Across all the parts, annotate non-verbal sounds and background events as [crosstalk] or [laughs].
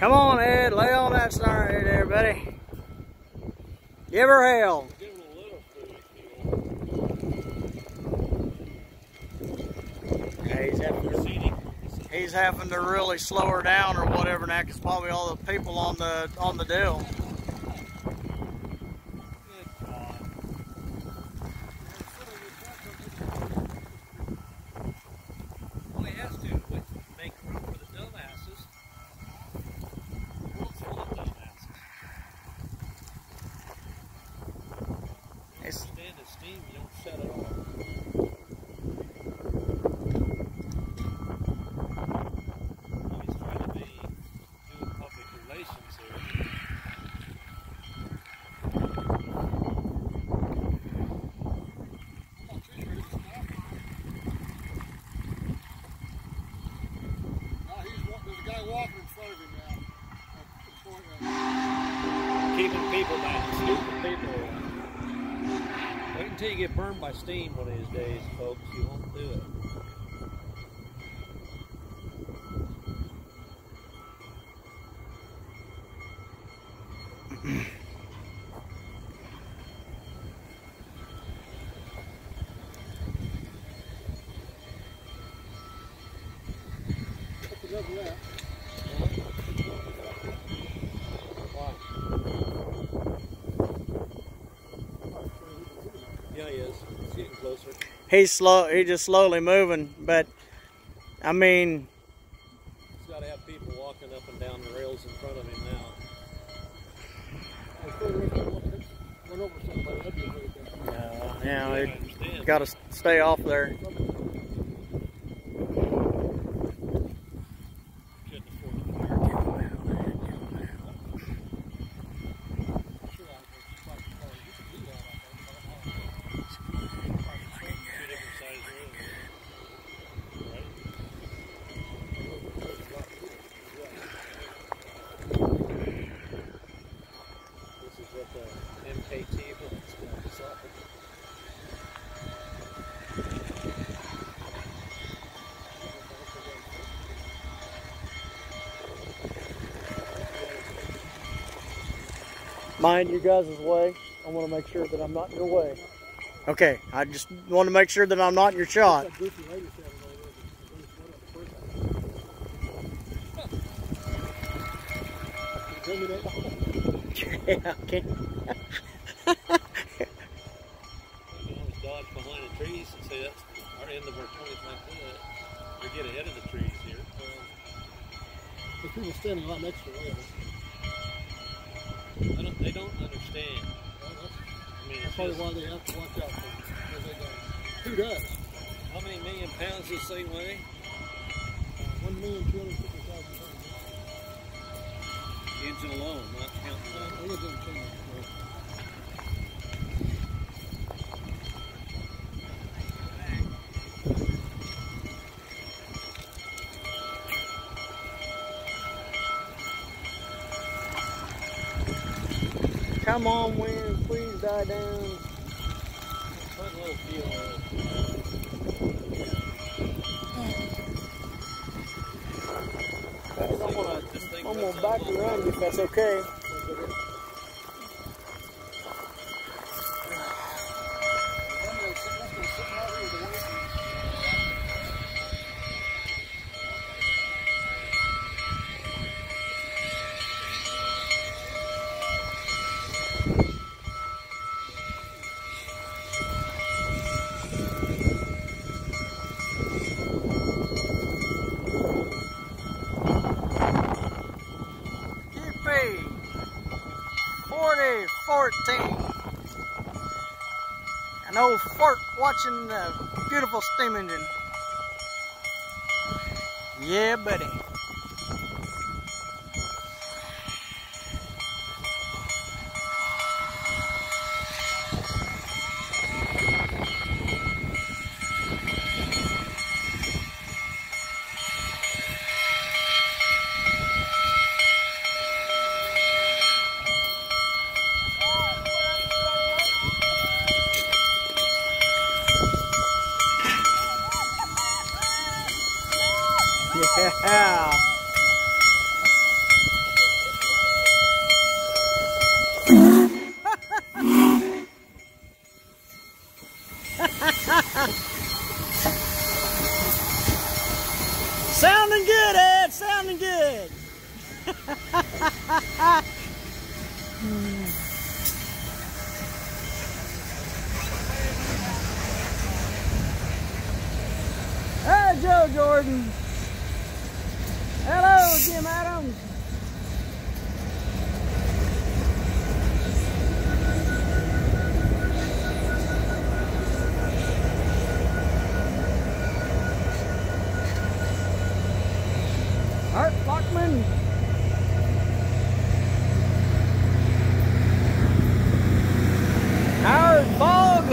Come on, Ed. Lay on that start right there, buddy. Give her hell. He's having to, he's having to really slow her down or whatever now because probably all the people on the on the deal. Well, he has to, but make room for the dumbasses. World's full of dumbasses. It's, Stand the steam, you don't shut it off. He's trying to be doing public relations here. There's a guy walking in front of him now. At the point, uh, Keeping people back, stupid people. Wait until you get burned by steam one of these days, folks. You won't do it. up and up left. Yeah, he is. It's getting closer. he's slow. He's just slowly moving, but I mean, He's got to have people walking up and down the rails in front of him now. I was further up, I went went over somebody. That'd be a great thing. you know, I got to stay off there. Couldn't afford to fire. Sure, I was like, oh, you could do that, I think. Two different size rooms. Right? This is what the MKT wants to decide. Mind you guys' way. I want to make sure that I'm not in your way. Okay, I just want to make sure that I'm not in your shot. [laughs] That goofy lady said it over there. Tell me that. yeah, okay. You can always dodge behind the trees and say that's our end of our 25 foot. Or get ahead of the trees here. There's people standing right next to her. I don't, they don't understand. Well, that's, I mean, that's probably why they have to watch out for them. Because they go, Who does? how many million pounds this thing weigh? One million two hundred fifty thousand pounds. Engine alone, not counting I Come on, wind, please die down. fun little feel of it. I'm gonna, This thing I'm runs gonna out back around if that's okay. Watching the beautiful steam engine. Yeah, buddy. Yeah. sounding good, Ed. Sounding good. [laughs] hey, Joe Jordan. Jim Art Bachman. Howard Fogg.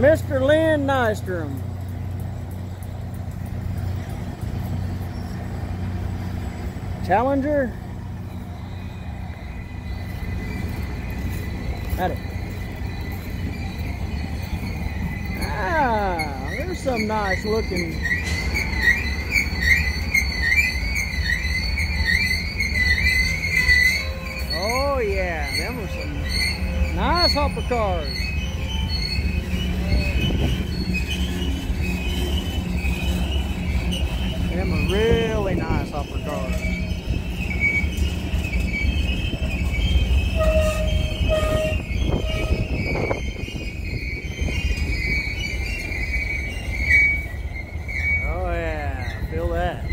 Mr. Lynn Nystrom. Challenger. Got it. Ah, there's some nice looking. Oh yeah, them are some nice hopper cars. Them are really nice hopper cars. Oh yeah, feel that.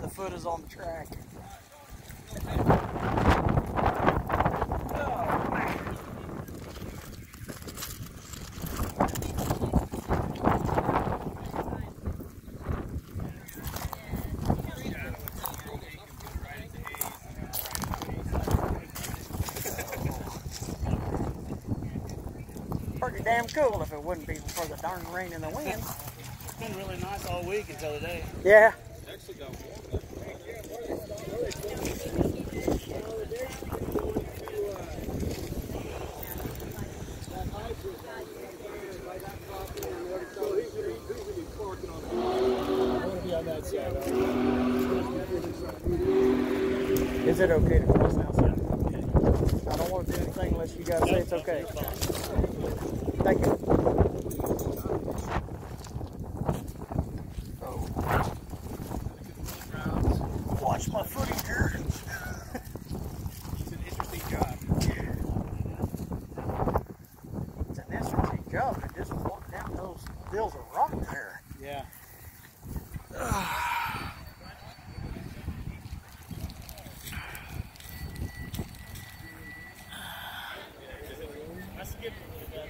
The foot is on the track. Cool if it wouldn't be for the darn rain and the wind. It's [laughs] been really nice all week until today. Yeah. Is it okay to cross outside? I don't want to do anything unless you guys say it's okay. Thank you. Oh. Watch my footing here. It's an interesting job. It's an interesting job to just walk down those hills of rock there. Yeah. I skipped a little bit.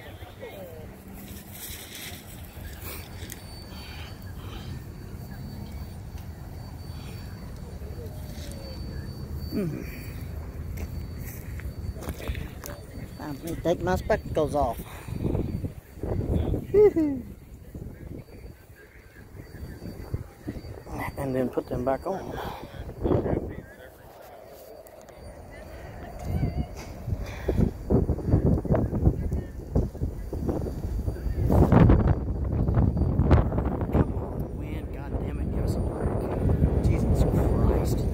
For me to take my spectacles off. and then put them back on. Come on, wind, God damn it, give us a break. Jesus Christ.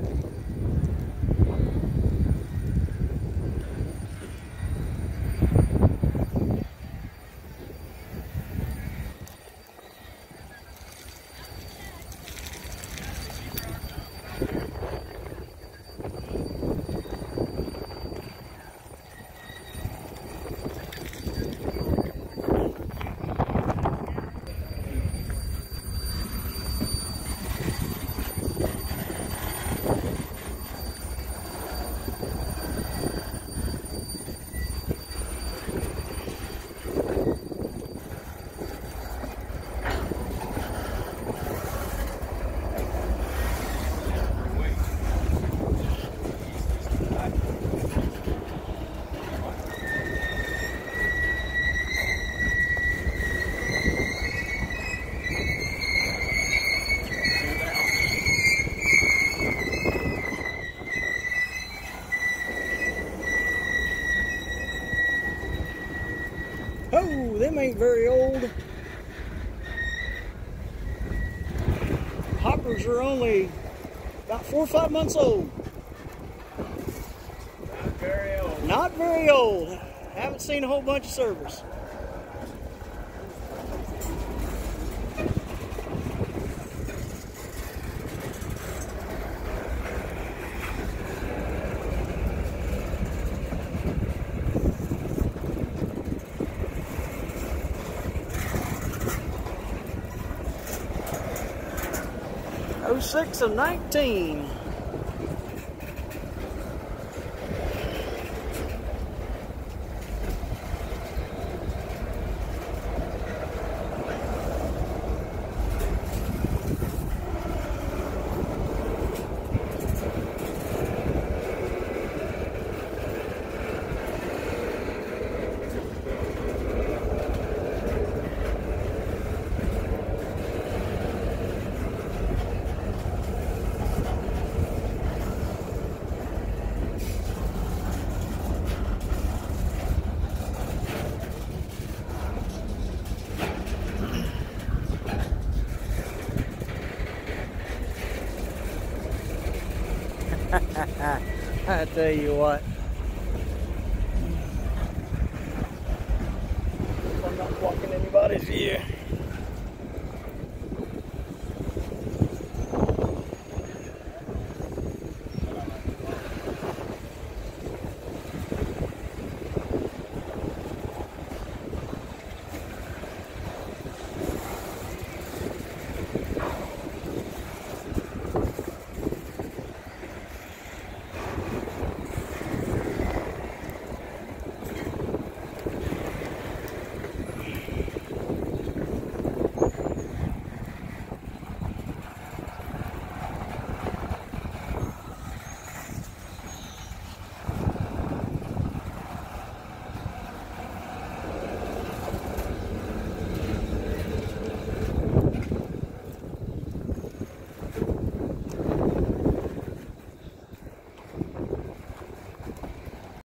Oh, them ain't very old. Hoppers are only about four or five months old. Not very old. Not very old. Haven't seen a whole bunch of service. Six and nineteen. [laughs] I tell you what.